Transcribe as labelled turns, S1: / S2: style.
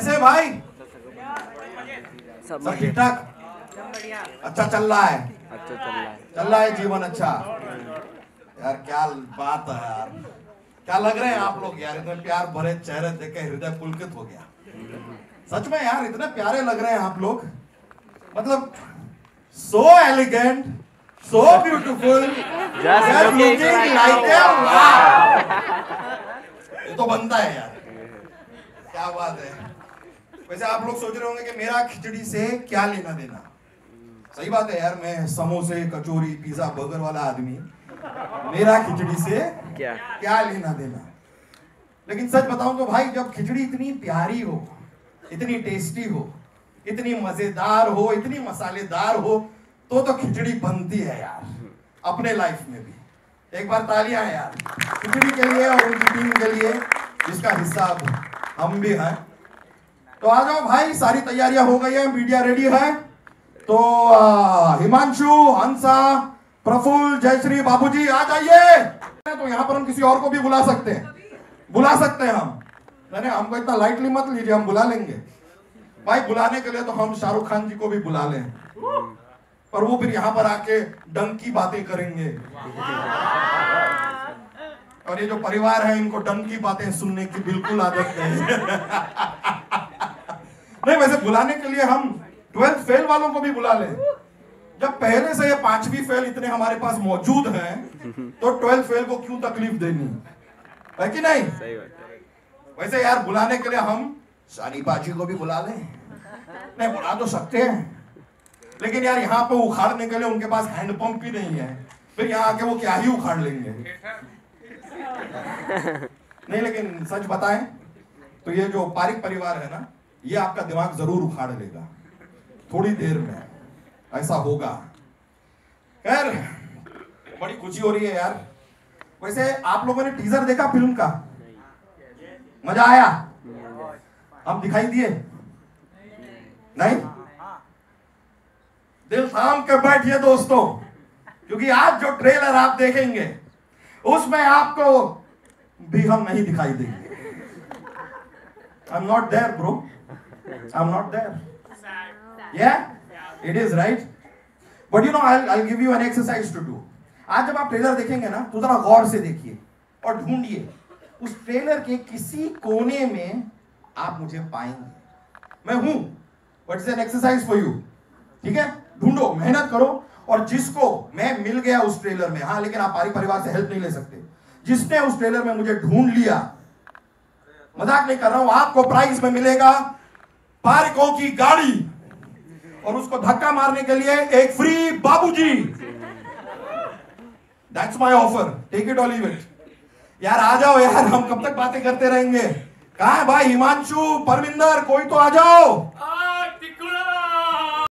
S1: कैसे भाई?
S2: सब
S1: ठीक ठाक अच्छा चल रहा है।
S2: अच्छा चल रहा है।
S1: चल रहा है जीवन अच्छा। यार क्या बात है यार। क्या लग रहे हैं आप लोग यार? इतने प्यार भरे चेहरे देख के हृदय पुलकित हो गया। सच में यार इतने प्यारे लग रहे हैं आप लोग। मतलब so elegant so beautiful
S2: like
S1: ये तो बनता है यार। क्या बात है? वैसे आप लोग सोच रहे होंगे कि मेरा खिचड़ी से क्या लेना देना? सही बात है यार मैं समोसे कचौरी पिज्जा बर्गर वाला आदमी मेरा खिचड़ी से
S2: क्या?
S1: क्या लेना देना? लेकिन सच बताऊँ तो भाई जब खिचड़ी इतनी प्यारी हो इतनी टेस्टी हो इतनी मज़ेदार हो इतनी मसालेदार हो तो तो खिचड़ी बनती है यार अपने लाइफ में भी। एक बार तालियाँ हैं यार खिचड़ी के लिए और उनकी टीम के लिए जिसका हिस्सा हम भी हैं। तो आ जाओ भाई, सारी तैयारियाँ हो गई है मीडिया रेडी है। तो हिमांशु, हंसा, प्रफुल्ल, जयश्री, बाबूजी, आ जाइए। तो यहाँ पर हम किसी और को भी बुला सकते हैं। बुला सकते हैं हम। नहीं हमको इतना लाइटली मत लीजिए, हम बुला लेंगे। भाई, बुलाने के लिए तो हम शाहरुख खान जी को भी बुला लें। पर वो फिर यहाँ पर आके डंक बातें करेंगे। और ये जो परिवार है इनको डंक की बातें सुनने की बिल्कुल आदत नहीं है। नहीं वैसे बुलाने के लिए हम ट्वेल्थ फेल वालों को भी बुला लें। जब पहले से ये पांचवी फेल इतने हमारे पास मौजूद हैं तो ट्वेल्थ फेल को क्यों तकलीफ़ देनी? है कि नहीं?
S2: सही
S1: वैसे यार बुलाने के लिए हम सानी बाजी को भी बुला लें। नहीं बुला तो सकते हैं। लेकिन यार यहाँ पे उखाड़ने के लिए उनके पास हैंडपंप भी नहीं है। फिर यहाँ आके वो क्या ही उखाड़ लेंगे? नहीं, लेकिन सच बताएँ तो ये जो पारिक परिवार है ना, ये आपका दिमाग ज़रूर उखाड़ लेगा। थोड़ी देर में, ऐसा होगा। खैर, बड़ी खुशी हो रही है यार। वैसे आप लोगों ने टीजर देखा फ़िल्म का? मज़ा आया? हम दिखाई दिए? नहीं? दिल थाम के बैठिए दोस्तों, क्योंकि आज जो ट्रेलर आप देखेंगे उसमें आपको भी हम नहीं दिखाई देंगे। I am not there bro I am not there yeah? It is right. But you know I i'll give you an exercise to do. आज जब आप ट्रेलर देखेंगे ना तो जरा गौर से देखिए और ढूंढिए। उस ट्रेलर के किसी कोने में आप मुझे पाएँगे। मैं हूँ but it's an exercise for you ठीक है? ढूंढो, मेहनत करो और जिसको मैं मिल गया उस ट्रेलर में हाँ लेकिन आप पारी परिवार से हेल्प नहीं ले सकते। जिसने उस ट्रेलर में मुझे ढूंढ लिया, मज़ाक नहीं कर रहा हूँ, आपको प्राइज में मिलेगा पारिकों की गाड़ी और उसको धक्का मारने के लिए एक फ्री बाबूजी। That's my offer take it all it यार, आ जाओ यार, हम कब तक बातें करते रहेंगे? कहा है भाई, हिमांशु, परमिंदर, कोई तो आ जाओ।